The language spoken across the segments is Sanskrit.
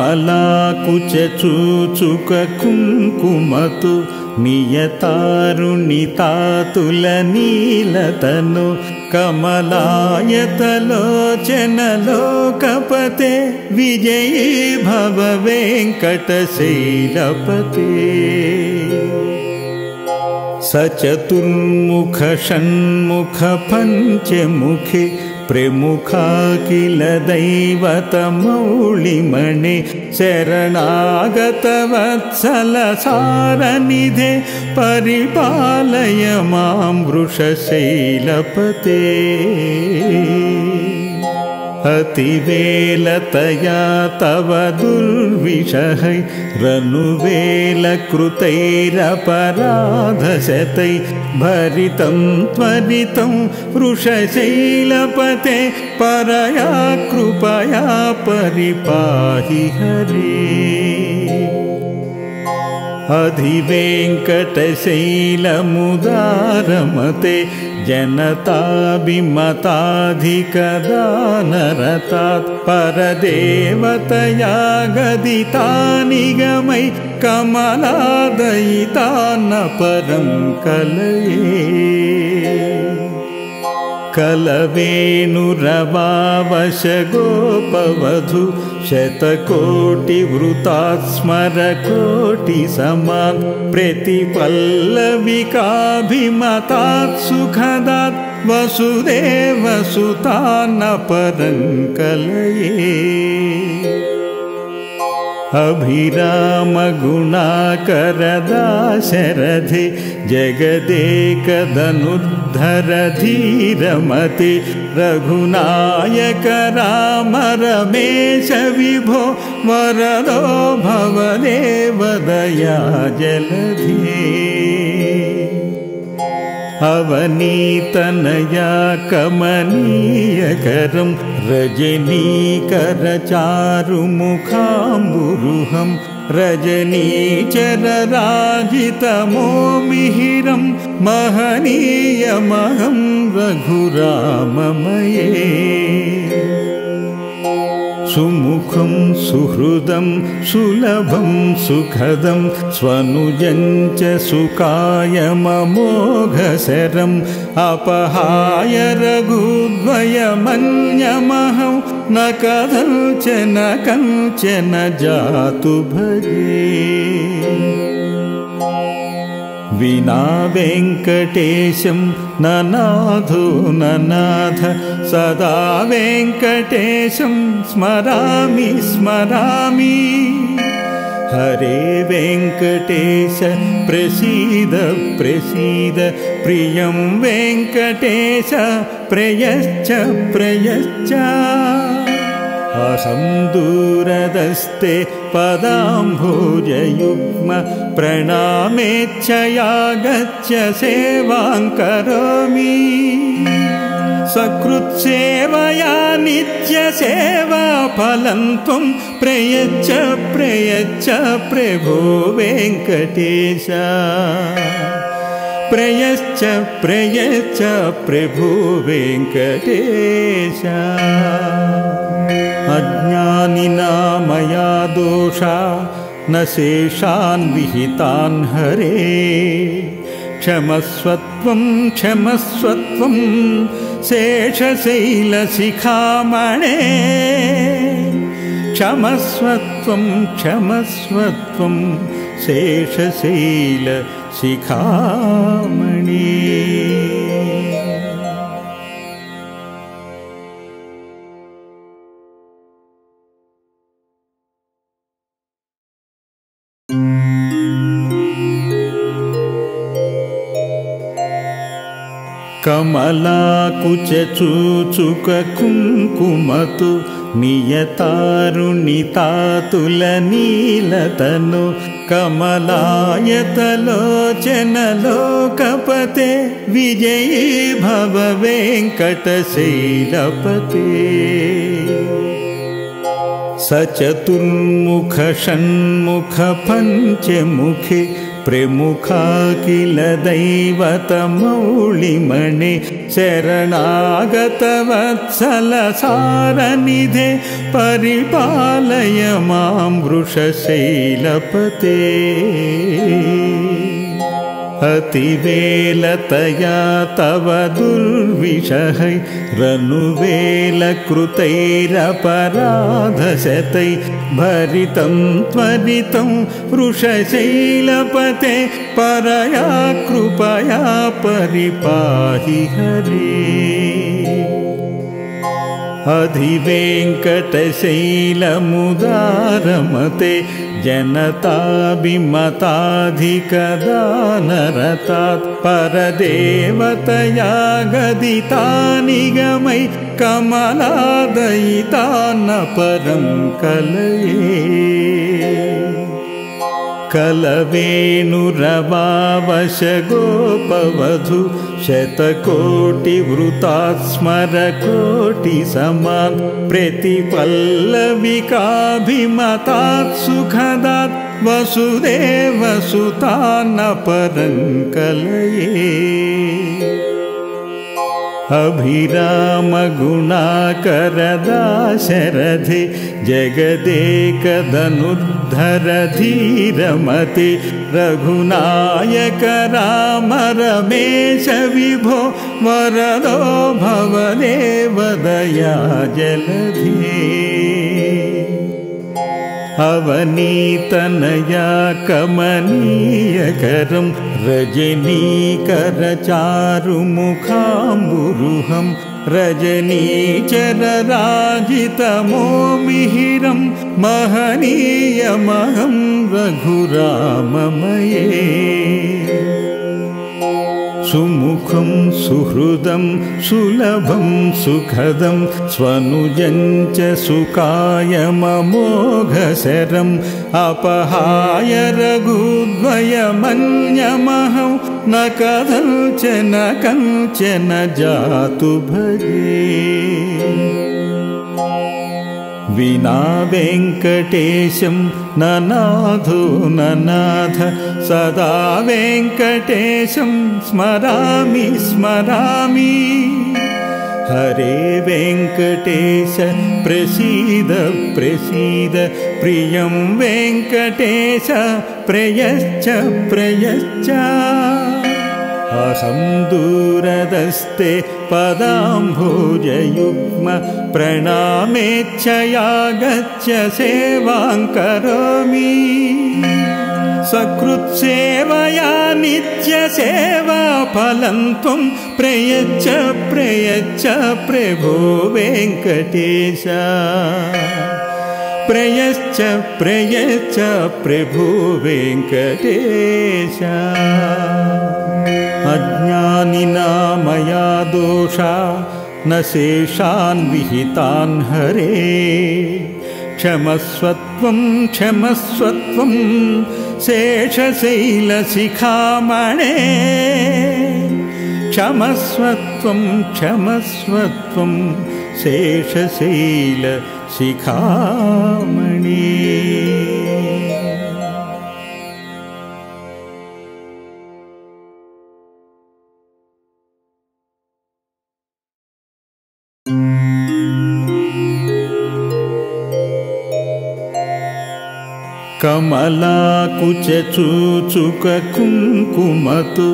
कमलाकुचूचुककुङ्कुमतु नियतारुणितातुलनीलतनु कमलायतलोचनलोकपते विजयी भव वेङ्कटशैलपते स चतुर्मुख षण्मुख पञ्चमुखे प्रमुखा किल दैवतमौलिमणे शरणागतवत्सलसारनिधे परिपालय मां वृषशैलपते अतिवेलतया तव दुर्विषहै रनुवेलकृतैरपराधशतै भरितं त्वरितं वृषशैलपते परया कृपया परिपाहि हरे अधिवेङ्कटशैलमुदारमते जनताभिमताधिकदानरतात् परदेवतया गदिता निगमै कमलादयिता न परं कलये कलवेणुरवावश गोपवधु शतकोटिवृतात् स्मरकोटिसमान् प्रतिपल्लविकाभिमतात् सुखदात् वसुदेवसुता न परं कलये अभिरामगुणाकरदाशरथे जगदेकधनुर्धरधीरमते रघुनायक राम रमेश विभो वरदो भवदेवदया जलधे अवनीतनया कमनीयकरं रजनीकरचारुमुखाम्बुरुहं रजनीचरराजितमोमिहिरं महनीयमहं रघुराममये सुमुखं सुहृदं सुलभं सुखदं स्वनुजं च सुकायममोघशरम् अपहाय रघुद्वयमन्यमहं न कथञ्चन कञ्चन जातु भजे। विना वेङ्कटेशं ननाथो ननाथ सदा वेङ्कटेशं स्मरामि स्मरामि। हरे वेङ्कटेश प्रसीद प्रसीद प्रियं वेङ्कटेश प्रयश्च प्रयश्च अहं दूरदस्ते गच्छ सेवां करोमि। सकृत्सेवया फलं त्वं प्रयच्छ प्रयच्छ प्रभो वेङ्कटेश। प्रयश्च प्रयच्छ प्रभो वेङ्कटेश अज्ञानिना मया दोषा न शेषान् विहितान् हरे। क्षमस्वत्वं क्षमस्वत्वं शेषशैलशिखामणे। क्षमस्वत्वं क्षमस्वत्वं शेषशैलशिखामणे कमलाकुचूचुककुङ्कुमतु नियतारुणितातुलनीलतनु कमलायतलोचनलोकपते विजयी भव वेङ्कटशैलपते स चतुर्मुख षण्मुख पञ्चमुखे प्रमुखा किल दैवतमौलिमणे शरणागतवत्सलसारनिधे परिपालय मां वृषशैलपते अतिवेलतया तव दुर्विषहै रनुवेलकृतैरपराधशतै भरितं त्वरितं वृषशैलपते परया कृपया परिपाहि हरे। अधिवेङ्कटशैलमुदारमते जनताभिमताधिकदानरतात् परदेवतया गदिता निगमै कमलादयिता न परं कलये कलवेणुरवावशगोपवधु शतकोटिवृतात् स्मरकोटिसमान् प्रतिपल्लविकाभिमतात् सुखदात् वसुदेवसुता न परं कलये अभिरामगुणाकरदाशरथे जगदेकधनुर्धरधीरमते रघुनायक राम रमेश विभो वरदो भवदेवदया जलधे अवनीतनया कमनीयकरं रजनीकरचारुमुखाम्बुरुहं रजनीचरराजितमोमिहिरं महनीयमहं रघुराममये सुमुखं सुहृदं सुलभं सुखदं स्वनुजं च सुकायममोघशरम् अपहाय रघुद्वयमन्यमहं न कथञ्चन कञ्चन जातु भगे विना वेङ्कटेशं ननाथो ननाथ सदा वेङ्कटेशं स्मरामि स्मरामि। हरे वेङ्कटेश प्रसीद प्रसीद प्रियं वेङ्कटेश प्रयच्छ प्रयच्छ दूरदस्ते पदाम्भोजयुग्म प्रणामेच्छया गच्छ सेवां करोमि। सकृत्सेवया नित्यसेवा फलं त्वं प्रयच्छ प्रयच्छ प्रभो वेङ्कटेश। प्रयश्च प्रयच्छ प्रभो वेङ्कटेश अज्ञानिना मया दोषा न शेषान् विहितान् हरे। क्षमस्वत्वं क्षमस्वत्वं शेषशैलशिखामणे। क्षमस्वत्वं क्षमस्वत्वं शेषशैलशिखामणे कमलाकुचूचुककुङ्कुमतु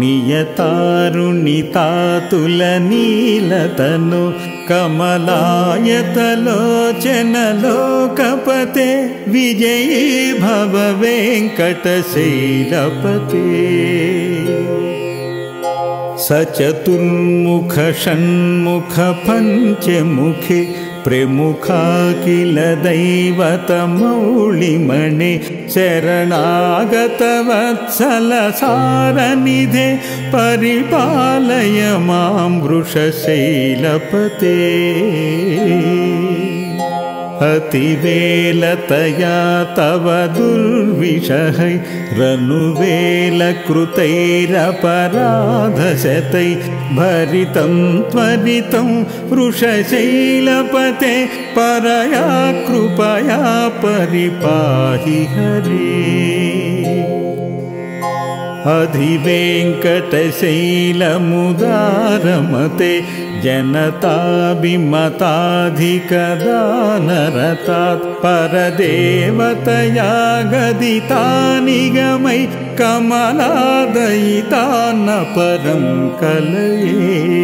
नियतारुणितातुलनीलतनु कमलायतलोचनलोकपते विजयी भव वेङ्कटशैलपते स चतुर्मुख षण्मुख पञ्चमुखे प्रमुखा किल दैवतमौलिमणे शरणागतवत्सलसारनिधे परिपालय मां वृषशैलपते अतिवेलतया तव दुर्विषहै रनुवेलकृतैरपराधशतै भरितं त्वरितं वृषशैलपते परया कृपया परिपाहि हरे अधिवेङ्कटशैलमुदारमते जनताभिमताधिकदानरतात् परदेवतया गदितानि गमै कमलादयिता न परं कलये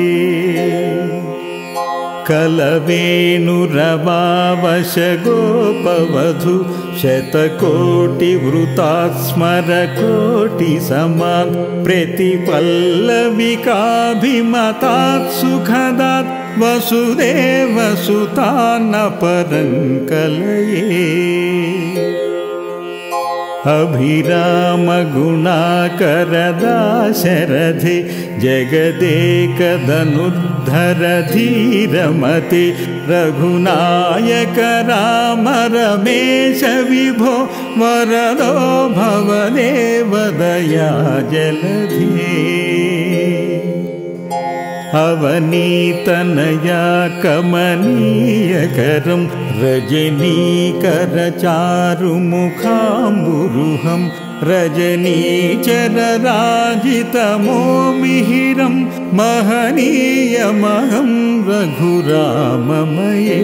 कलवेणुरवावश गोपवधु शतकोटिवृतात् स्मरकोटिसमान् प्रतिपल्लविकाभिमतात् सुखदात् वसुदेवसुतान्न परं कलये अभिरामगुणाकरदाशरथे जगदेकधनुर्धरधीरमते रघुनायक राम रमेश विभो वरदो भवदेवदया जलधे अवनीतनया कमनीयकरं रजनीकरचारुमुखाम्बुरुहं रजनीचरराजितमोमिहिरं महनीयमहं रघुराममये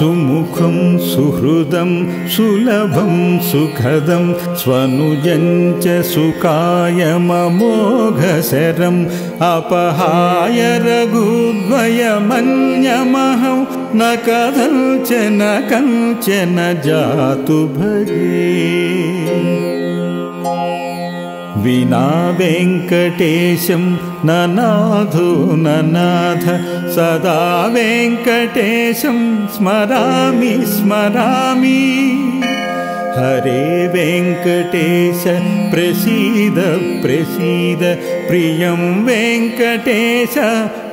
सुमुखं सुहृदं सुलभं सुखदं स्वनुजं च सुकायममोघशरम् अपहाय रघुद्वयमन्यमहं न कथञ्चन कञ्चन जातु भजे विना वेङ्कटेशं ननाथो ननाथ सदा वेङ्कटेशं स्मरामि स्मरामि। हरे वेङ्कटेश प्रसीद प्रसीद प्रियं वेङ्कटेश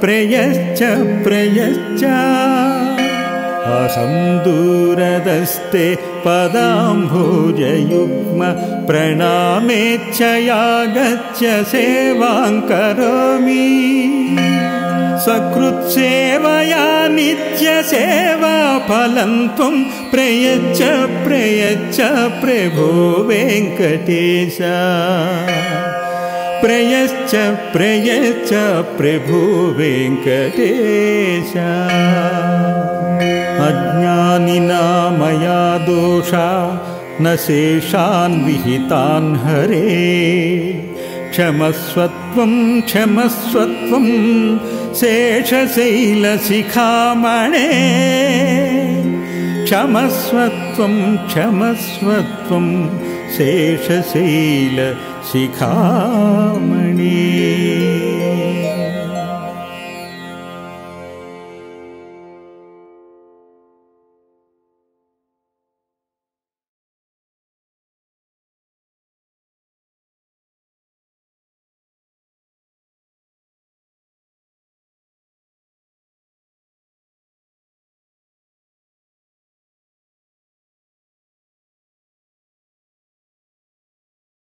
प्रयश्च प्रयश्च अहं दूरदस्ते पदाम्भोजयुग्म प्रणामेच्छया गच्छ सेवां करोमि। सकृत्सेवया नित्यसेवा फलं त्वं प्रयच्छ प्रयच्छ प्रभो वेङ्कटेश प्रयश्च प्रयच्छ प्रभो वेङ्कटेश। अज्ञानिना मया दोषा न शेषान् विहितान् हरे। क्षमस्वत्वं क्षमस्वत्वं शेषशैलशिखामणे। क्षमस्वत्वं क्षमस्वत्वं शिखामणे।